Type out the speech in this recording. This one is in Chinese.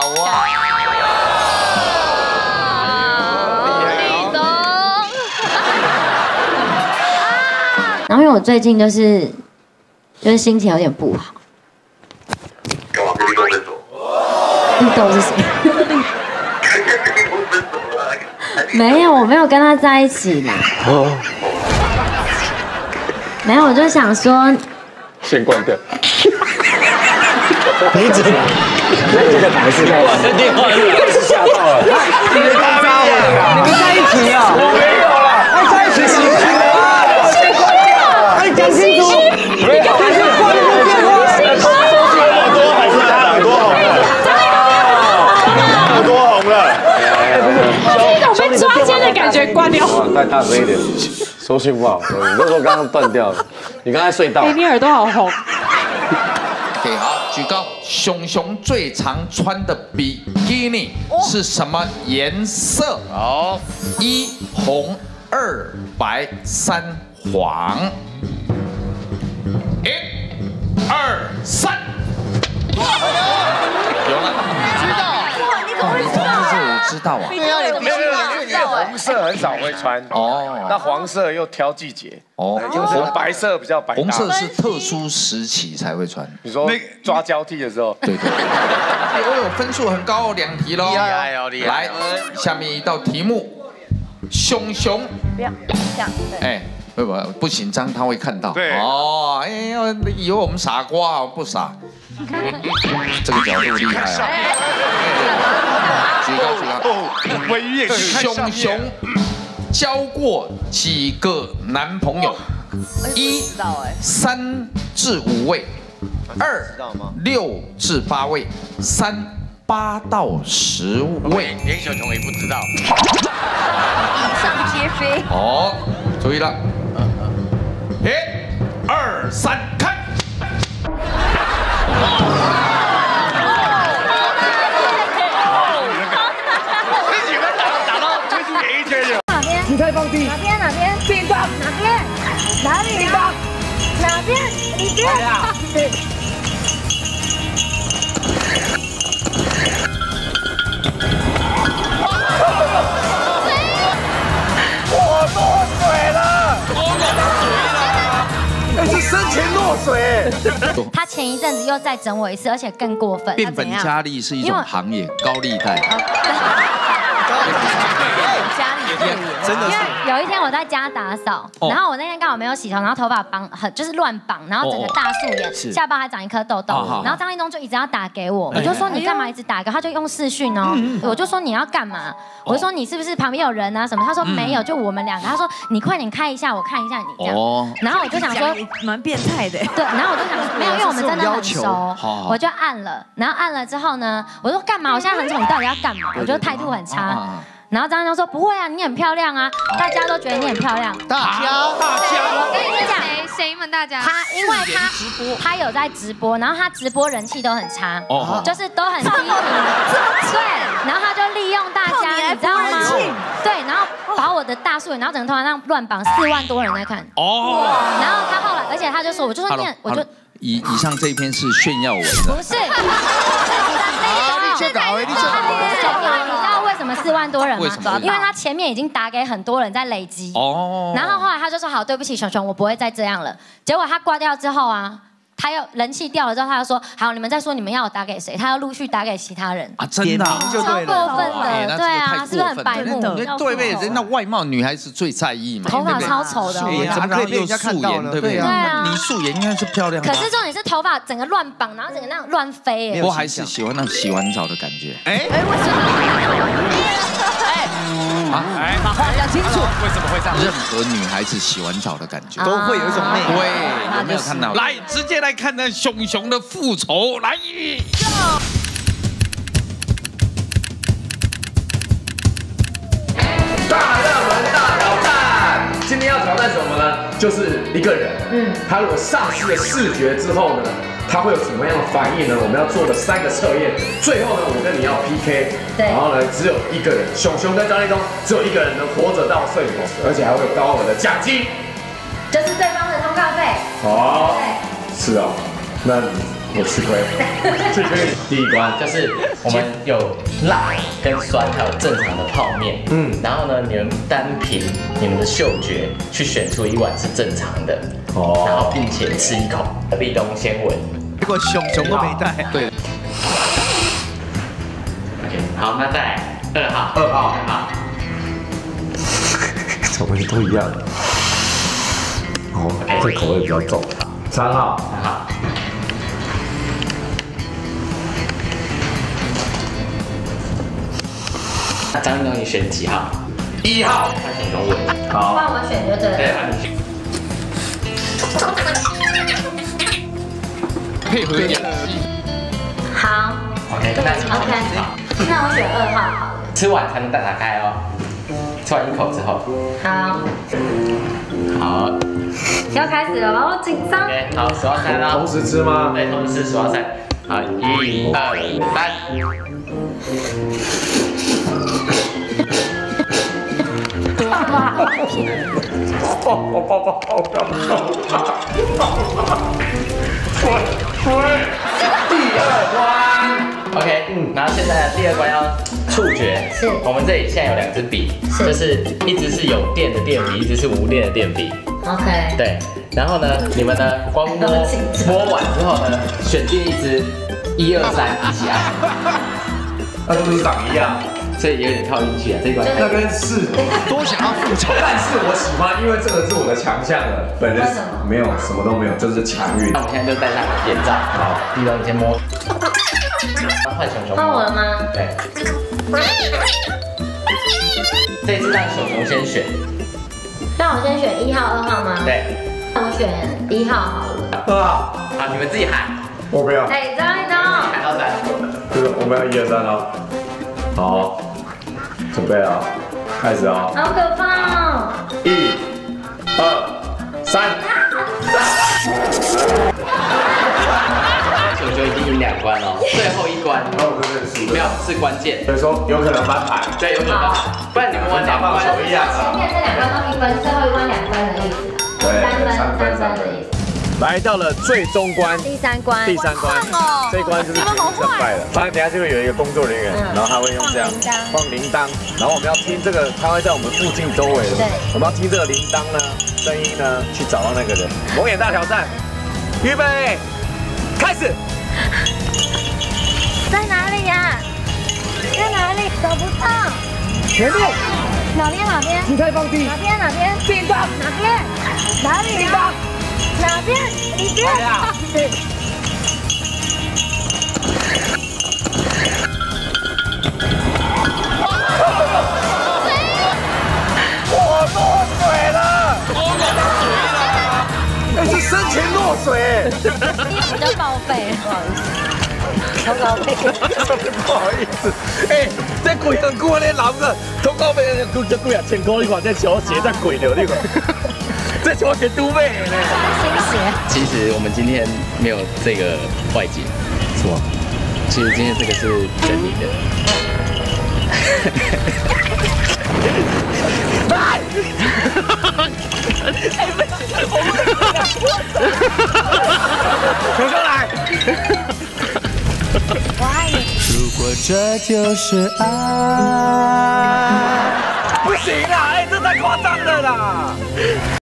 哇！立冬。然后因为我最近就是就是心情有点不好。干嘛跟绿豆分手？绿豆是谁？没有，我没有跟他在一起啦。没有，我就想说，先关掉。你怎么？这个白是挂的电话是吓到了。你们刚扎我，你们在一起啊？我没有啦，还在一起什么？先关掉，还讲清楚。你赶快去挂你的电话。耳朵还是耳朵红了？耳朵红了。这种被抓奸的感觉，挂掉。再大声一点，收讯不好。你那时候刚刚断掉了，你刚才睡到。哎，你耳朵好红。OK，好，举高。熊熊最常穿的比基尼是什么颜色？好，一红，二白，三黄。一、二、三。有了。知道？哇，你怎么会知道啊？我知道啊。对啊，你必须啊，因为红色很少会穿哦，那黄色又挑季节哦，红白色比较百搭。红色是特殊时期才会穿，你说抓交替的时候。对对。哎呦，分数很高哦，两题喽。厉害哦，厉害。来，下面一道题目，熊熊。不要这样。哎，不不不紧张他会看到。对。哦，哎呦，以为我们傻瓜，不傻。这个角度厉害啊！举高举高。熊熊交过几个男朋友？一三至五位，二六至八位，三八到十位。连小熊也不知道。以上皆非。好，注意了。一、二、三，看。你喜欢打打到推出演艺圈的？哪边？你太放低。哪边？哪边？乒乓。哪边？哪里？乒乓。哪边？里边。我落水了！我落水了！那是生前落水。他前一阵子又再整我一次，而且更过分。变本加厉是一种行业，高利贷。家里真的因为有一天我在家打扫，然后我那天刚好没有洗头，然后头发绑很就是乱绑，然后整个大素颜，下巴还长一颗痘痘，然后张立东就一直要打给我，我就说你干嘛一直打给，他？就用视讯哦，我就说你要干嘛，我就说你是不是旁边有人啊？什么，他说没有，就我们两个，他说你快点开一下，我看一下你这样，然后我就想说蛮变态的。对，然后我就想没有，因为我们真的很熟，我就按了，然后按了之后呢，我说干嘛？我现在很丑，你到底要干嘛？我就态度很差。然后张张说不会啊，你很漂亮啊，大家都觉得你很漂亮。大家，大家，我跟你讲，谁谁们大家？他因为他他有在直播，然后他直播人气都很差，哦，就是都很低迷，对，然后他就利用大家，你知道吗？对，然后把我的大素颜，然后整个头发上乱绑，四万多人在看，哦，然后他后来，而且他就说，我就说念，我就以以上这一篇是炫耀文的，不是，你去搞，你去搞，你知道四万多人吗？因为他前面已经打给很多人在累积，哦，然后后来他就说好，对不起，熊熊，我不会再这样了。结果他挂掉之后啊。他要人气掉了之后，他就说好，你们再说你们要我打给谁？他要陆续打给其他人啊，真的超过分的，对啊，是不是很白目？对对，人家外貌女孩子最在意嘛，头发超丑的，怎么可以被人家看到呢？对不对？对啊，你素颜应该是漂亮。可是重点是头发整个乱绑，然后整个那样乱飞。我还是喜欢那洗完澡的感觉。哎哎，为什么？把话讲清楚，为什么会这样？任何女孩子洗完澡的感觉都会有一种魅力。对，有没有看到？来，直接来看那熊熊的复仇，来。大热门大挑战，今天要挑战什么呢？就是一个人，嗯，他如果丧失了视觉之后呢？他会有什么样的反应呢？我们要做的三个测验，最后呢，我跟你要 PK，对，然后呢，只有一个人，熊熊跟张立东只有一个人能活着到摄影棚，而且还会有高额的奖金，就是对方的通告费。好，是啊，那我吃亏。这可以第一关就是我们有辣跟酸，还有正常的泡面。嗯，然后呢，你们单凭你们的嗅觉去选出一碗是正常的，哦然后并且吃一口立冬先闻。结果熊熊都没带。对，OK，好，那再来二号，二号二号，怎么都一样？哦，这口味比较重。三号，三号。那张运动你选几号？一号，他选中文。好，帮我们选就对对，了。那你选。配合一点。好 OK，那 OK，那我选二号好了。吃完才能再打开哦。吃完一口之后，好，好要开始了，好紧张。，OK，好，数到三同哦。时吃吗？对，同时数到三。好，一二三。第二关，OK，嗯，然后现在第二关要触觉，是。我们这里现在有两支笔，是。就是一支是有电的电笔，一支是无电的电笔，OK，对，然后呢，你们呢光摸 摸完之后呢，选定一支，一二三一起按，那是不是长一样？所以有点靠运气啊，这一关。那跟是，多想要复仇。但是我喜欢，因为这个是我的强项了。本人没有什么都没有，就是强运那。我们现在就戴上眼罩，好，第一关你先摸，换熊熊摸换我了，吗？对，这次让熊熊先选，那我先选一号、二号吗？。对，那我选一号好了。啊，好，你们自己喊，我不要，哎，张一张，喊到三。就是我们要一二三哦。好，准备了，开始哦。好可怕哦！一、二、三。熊熊已经赢两关了，最后一关哦，对对，输没有是关键，所以说有可能翻盘。对，有可能，不然你们玩两关，球一样前面这两关都一分，最后一关两分的意思三分三分的意思。来到了最终关，第三关，第三关，这一关就是胜败了。反正等下就会有一个工作人员，然后他会用这样放铃铛，然后我们要听这个，他会在我们附近周围的，我们要听这个铃铛呢，声音呢，去找到那个人。蒙眼大挑战，预备，开始。在哪里呀？在哪里？找不到。前面哪边？哪边？姿态放低哪，边？哪边？叮当，哪边？哪里？叮当，哪边？里边。对。我落水了，哎，是生前落水，衣服就报废了，不好意思。超高配。不好意思，哎，这贵很贵的男的，通告费贵就贵啊，千块你看这小鞋在贵了，你看，其实我们今天没有这个外景，什么？其实今天这个是整理的。熊熊来。我爱你。如果这就是爱。不行啊，哎，这太夸张了啦！